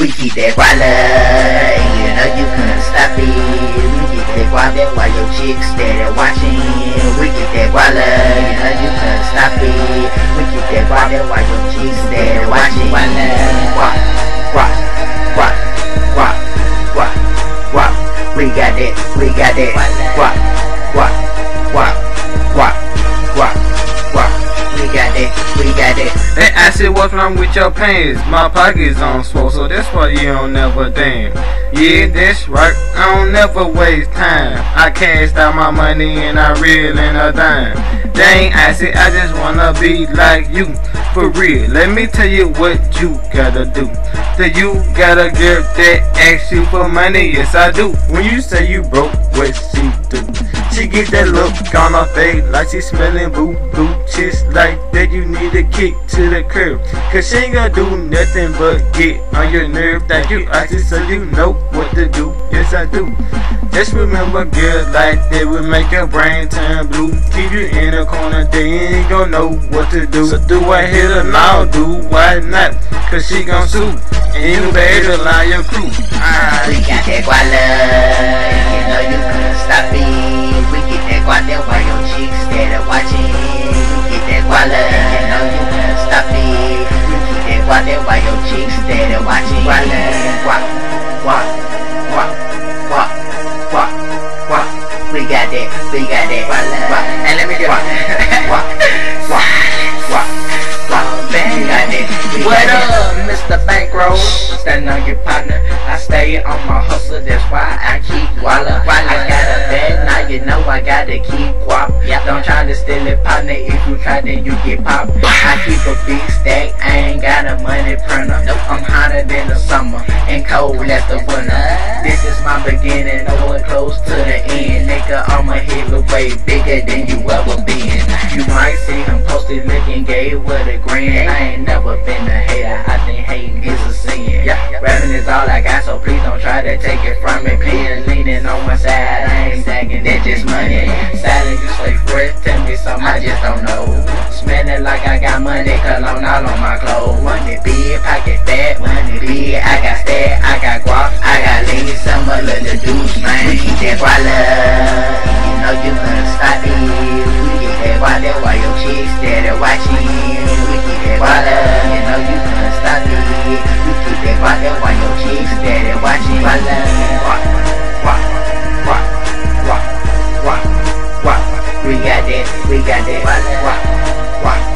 We keep that guala, you know you couldn't stop it. We keep that guala while your chick steady watching. We keep that guala, you know you couldn't stop it. We keep that guala while your chick steady watching. Guala, guap, guap, guap, guap, guap. We got that, we got that. Guap, Ask you what's wrong with your pants. My pockets on swole, so that's why you don't never damn. Yeah, that's right. I don't never waste time. I cashed out my money and I reel in a dime. Dang, I said I just wanna be like you. For real, let me tell you what you gotta do. That you gotta girl that asks you for money, yes I do. When you say you broke, what she do? She get that look on her face like she smelling boo boo. Just like that, you need a kick to the curb. Cause she ain't gonna do nothing but get on your nerve. Thank you, I just so you know what to do. Yes, I do. Just remember, girls like that will make your brain turn blue. Keep you in a corner, they ain't gonna know what to do. So do I hit her now? Do why not? Cause she gon' sue. And you better lie your crew. Ah, We got that guala, got that, we got that. Guap, and let me get guap, guap, guap, guap, guap. We got that, What got up, Mr. Bankroll? Stand on your partner. I stay on my hustle, that's why I keep walla. I got a bag, now you know I gotta keep guap. Don't to steal it, partner. If you try, then you get popped. I keep a big stack, I ain't got a money printer. I'm hotter than the summer and cold as the winter. This is my beginning, nowhere close to the end. Nigga, I'ma hit the way bigger than you ever been. You might see him posted looking gay with a grin. I ain't never been a hater, I think hating is a sin. Rapping is all I got, so please don't try to take it from me. Pen leaning on one side, I ain't sagging, that's just money. Just don't know. Smelling like I got money, cologne all on my clothes. Money big, pocket fat, money big. I got stat, I got guap, I got lean. Some of the dudes, man, we keep that guala. You know you couldn't stop it. We get that guala while your chicks steady watching. We keep that guala. You know you couldn't stop it. We keep that guala while your chicks steady watching. We got it. we got it.